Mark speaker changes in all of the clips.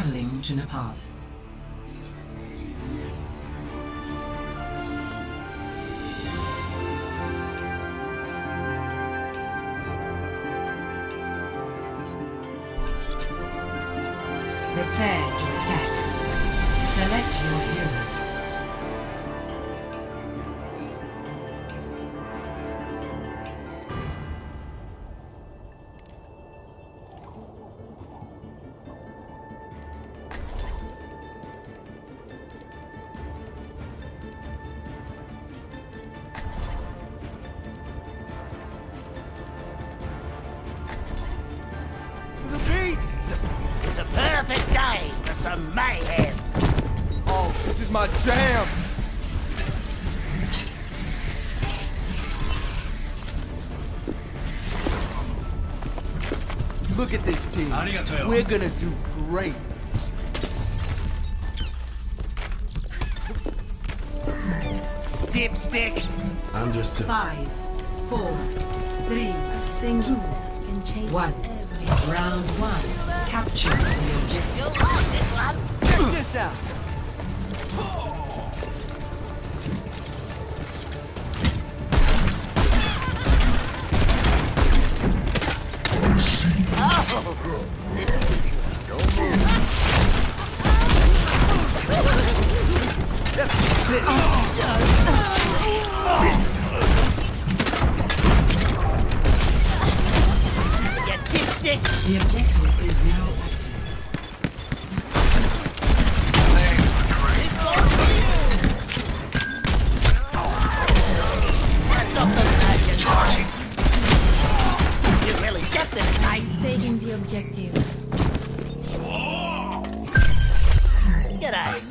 Speaker 1: traveling to Nepal.
Speaker 2: A day for some mayhem.
Speaker 3: Oh, this is my jam! Look at this team. We're gonna do great.
Speaker 2: Dipstick.
Speaker 4: Understood.
Speaker 1: Five, four, three,
Speaker 5: A single can change
Speaker 1: one. Round one. Capture the objective.
Speaker 2: You'll love this one.
Speaker 3: Check this out.
Speaker 2: Oh, this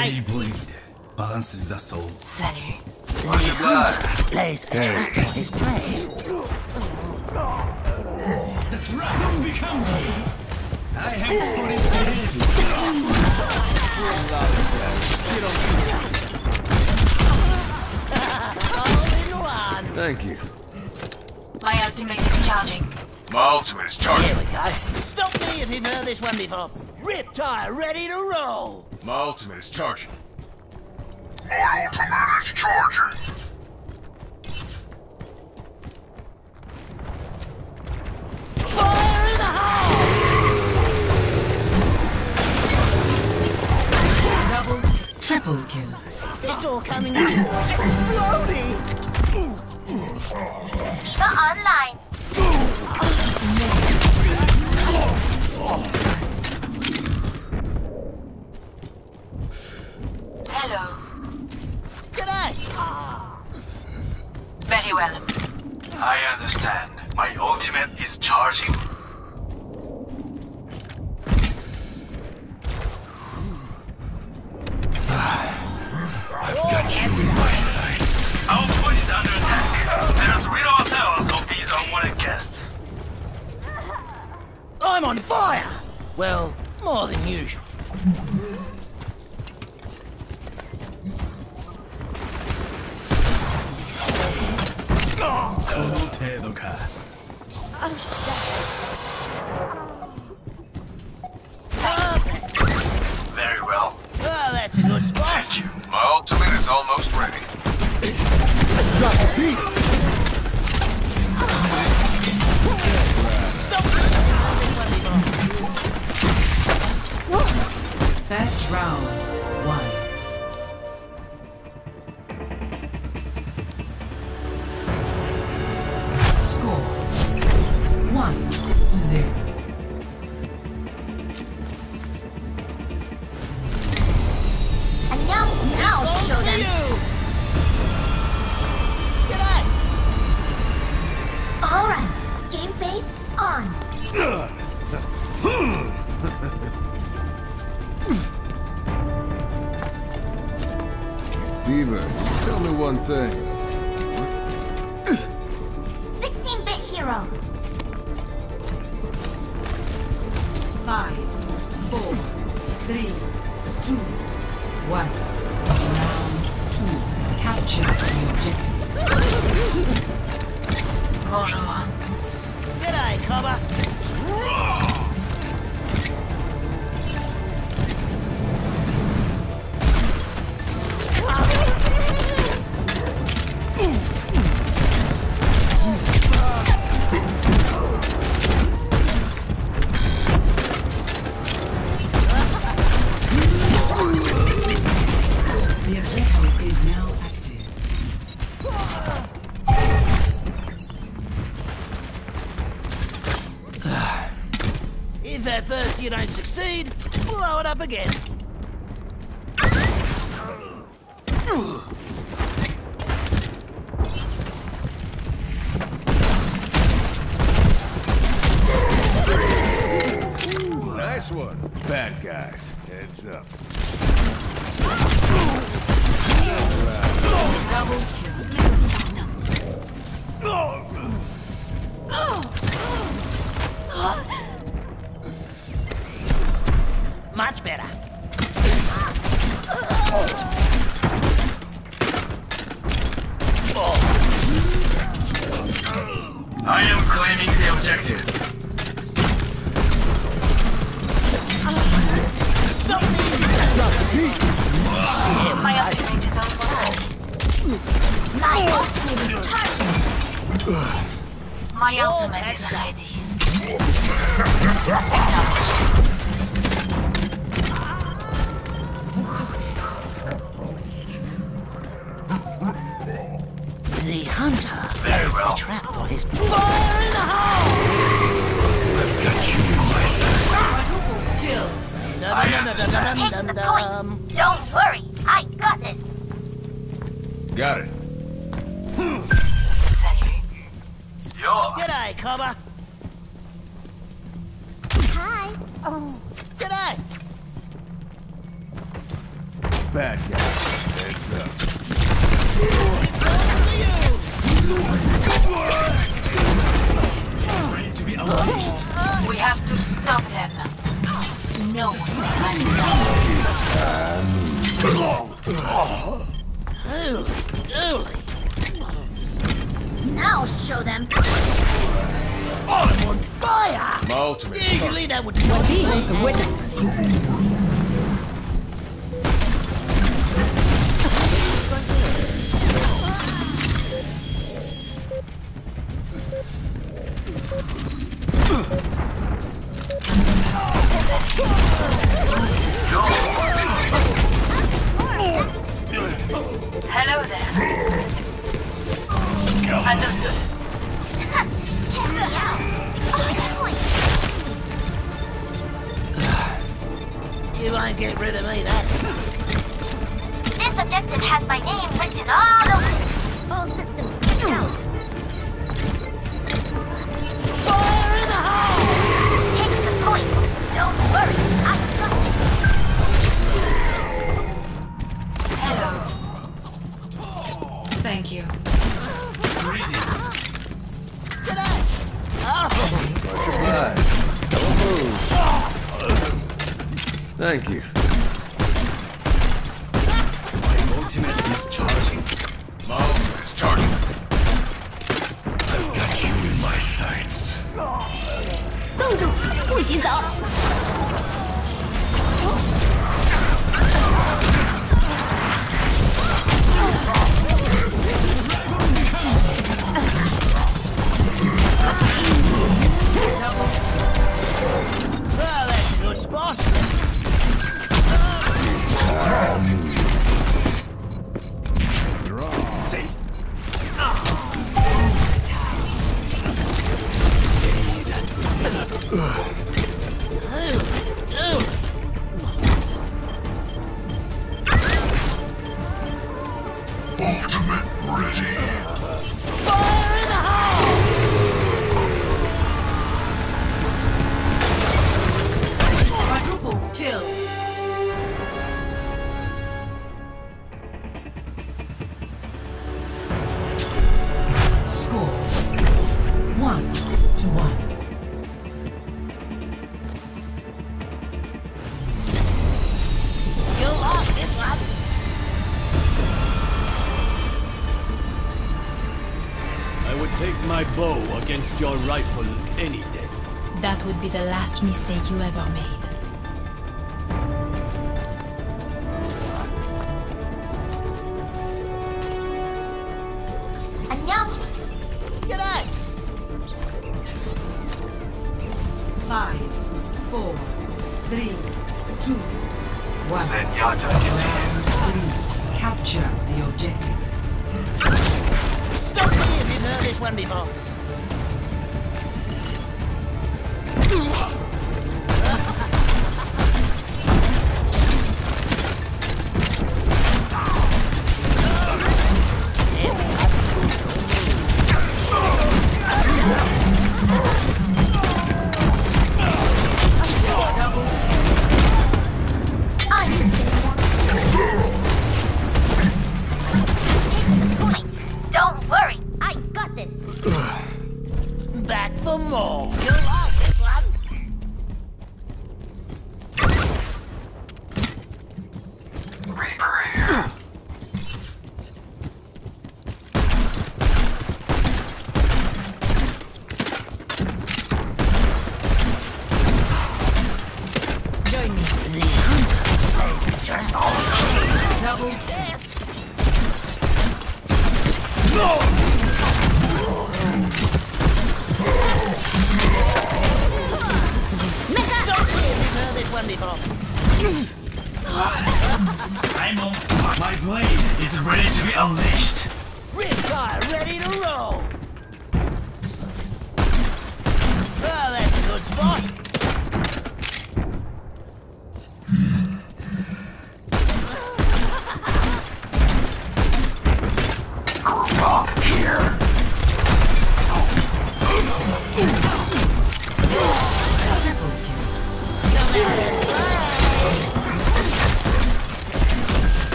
Speaker 4: Steady
Speaker 2: mate.
Speaker 4: bleed balances the soul.
Speaker 2: Lays a trap for his prey.
Speaker 4: The dragon becomes me. I have spotted
Speaker 2: All in one.
Speaker 3: Thank you.
Speaker 6: My ultimate is charging.
Speaker 7: My ultimate is charging.
Speaker 2: Here we go. Stop me if you've heard this one before. RIP-Tire ready to roll.
Speaker 7: My ultimate is charging. My ultimate is charging.
Speaker 2: Fire in the hole!
Speaker 1: Double, triple kill.
Speaker 2: It's all coming out. Exploding!
Speaker 6: The online. Hello.
Speaker 2: G'day!
Speaker 6: Very well.
Speaker 7: I understand. My ultimate is charging.
Speaker 4: I've got you in my sights.
Speaker 7: Output is under attack. Let us rid ourselves of these unwanted guests.
Speaker 2: I'm on fire! Well, more than usual.
Speaker 7: I am claiming the objective.
Speaker 6: My ultimate is online. My ultimate is charging. My ultimate is ready. Oh.
Speaker 2: G'day.
Speaker 3: Bad guys. Heads up.
Speaker 7: ready to be unleashed.
Speaker 6: We have to stop them. No one
Speaker 2: Holy.
Speaker 6: Now show them.
Speaker 2: I'm on fire.
Speaker 3: My ultimate.
Speaker 2: Usually that would not be.
Speaker 6: Hello there. Understood. Check me out.
Speaker 2: You won't get rid of me, that.
Speaker 6: This objective has my name written all over it. All systems checked out.
Speaker 2: Fire in the hole.
Speaker 6: Take the point. Don't worry, I got it. Hello.
Speaker 5: Thank you.
Speaker 2: G'day.
Speaker 3: Thank you.
Speaker 4: My ultimate is charging.
Speaker 7: My ultimate is charging.
Speaker 4: I've got you in my sights.
Speaker 6: 冻住，不许走。
Speaker 8: My bow against your rifle any day.
Speaker 5: That would be the last mistake you ever made.
Speaker 6: 안녕.
Speaker 2: G'day.
Speaker 1: Five, four, three, two, one.
Speaker 7: Zenyatta
Speaker 1: Capture the objective.
Speaker 2: Stop me if you've heard this one before.
Speaker 7: Is ready to be unleashed.
Speaker 2: RIP-Tire ready to roll. Oh, that's a good spot.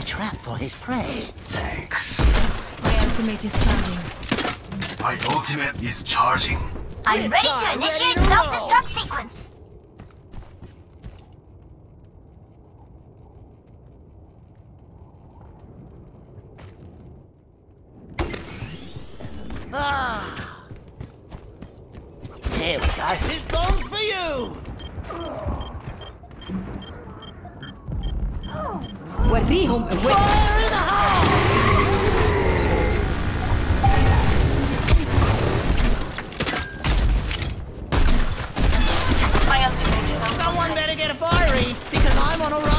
Speaker 2: A trap for his prey.
Speaker 7: Thanks.
Speaker 5: My ultimate is charging.
Speaker 7: My ultimate is charging.
Speaker 6: I'm ready to initiate self-destruct sequence.
Speaker 2: Ah. Here we go. This bomb's for you.
Speaker 9: وريهم الوين
Speaker 2: Fire in the hole.
Speaker 6: My ultimate is
Speaker 2: Someone better get a fiery because I'm on a roll.